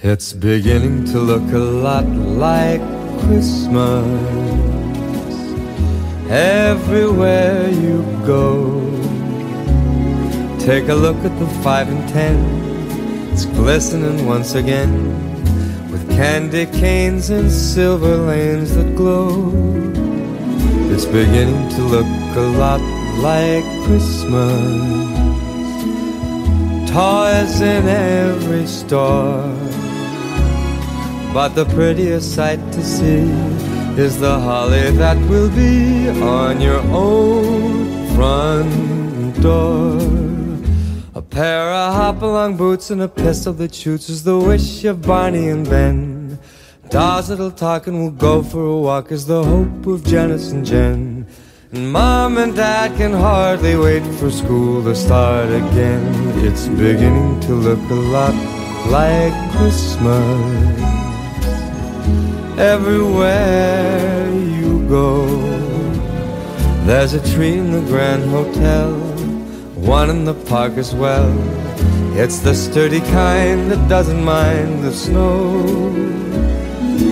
It's beginning to look a lot like Christmas everywhere you go. Take a look at the five and ten, it's glistening once again with candy canes and silver lanes that glow. It's beginning to look a lot like Christmas. Toys in every store. But the prettiest sight to see is the holly that will be on your own front door. A pair of Hopalong boots and a pistol that shoots is the wish of Barney and Ben. Dolls that'll talk and will go for a walk is the hope of Janice and Jen. And Mom and Dad can hardly wait for school to start again. It's beginning to look a lot like Christmas everywhere you go. There's a tree in the Grand Hotel, one in the park as well. It's the sturdy kind that doesn't mind the snow.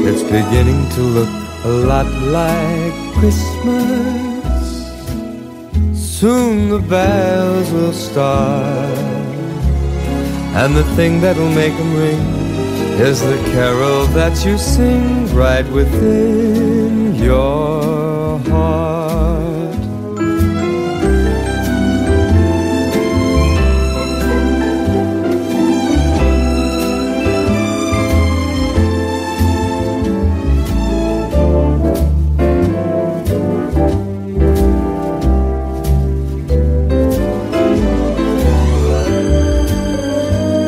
It's beginning to look a lot like Christmas. Soon the bells will start, and the thing that'll make them ring is the carol that you sing right within your heart.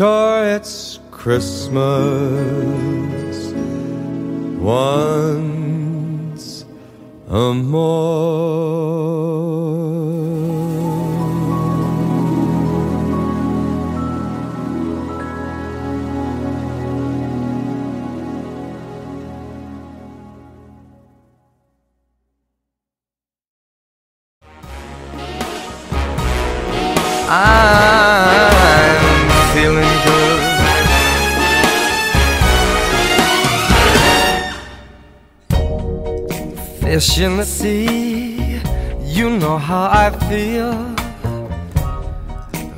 Sure, it's Christmas once a more. I'm Fish in the sea, you know how I feel.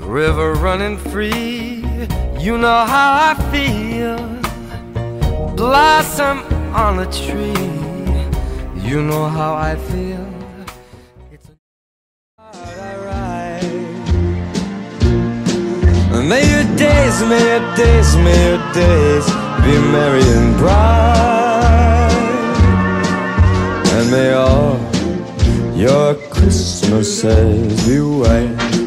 River running free, you know how I feel. Blossom on a tree, you know how I feel. It's. May your days, may your days, may your days be merry and bright. May all your Christmases be white.